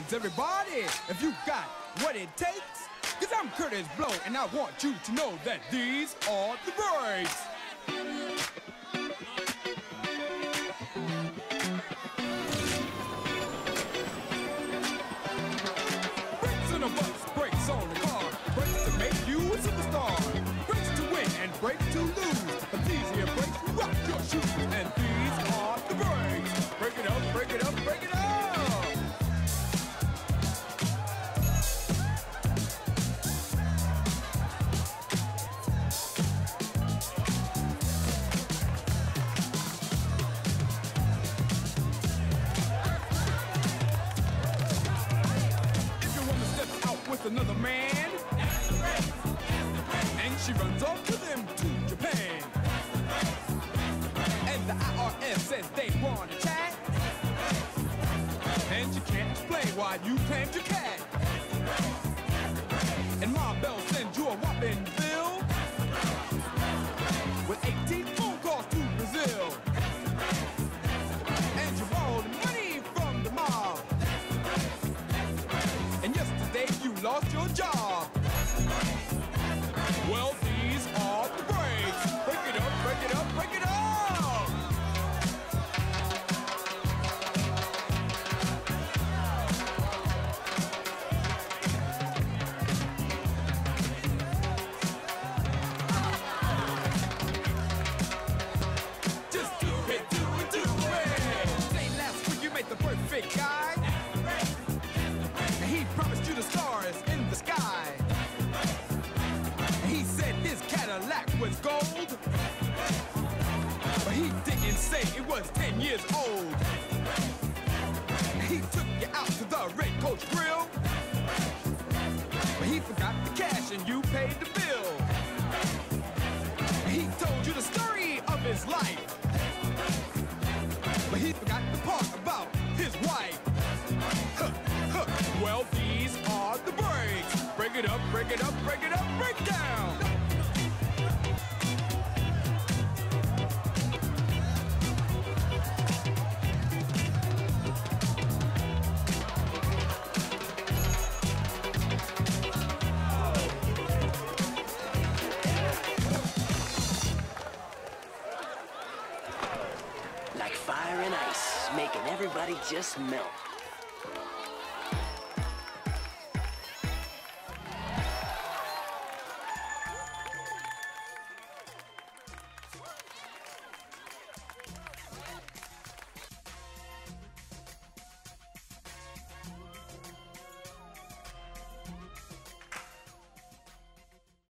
hands, everybody, if you got what it takes. Cause I'm Curtis Blow, and I want you to know that these are the breaks. Brakes on a bus, brakes on the car, brakes to make you a superstar, brakes to win and brakes to lose. With another man, and she runs off to them to Japan. And the IRS says they want to chat. And you can't explain why you claimed your cat. Years old. He took you out to the Red Coach Grill. But he forgot the cash and you paid the bill. He told you the story of his life. But he forgot the part about his wife. Huh, huh. Well, these are the breaks. Break it up, break it up, break it up, break down. Fire and ice, making everybody just melt.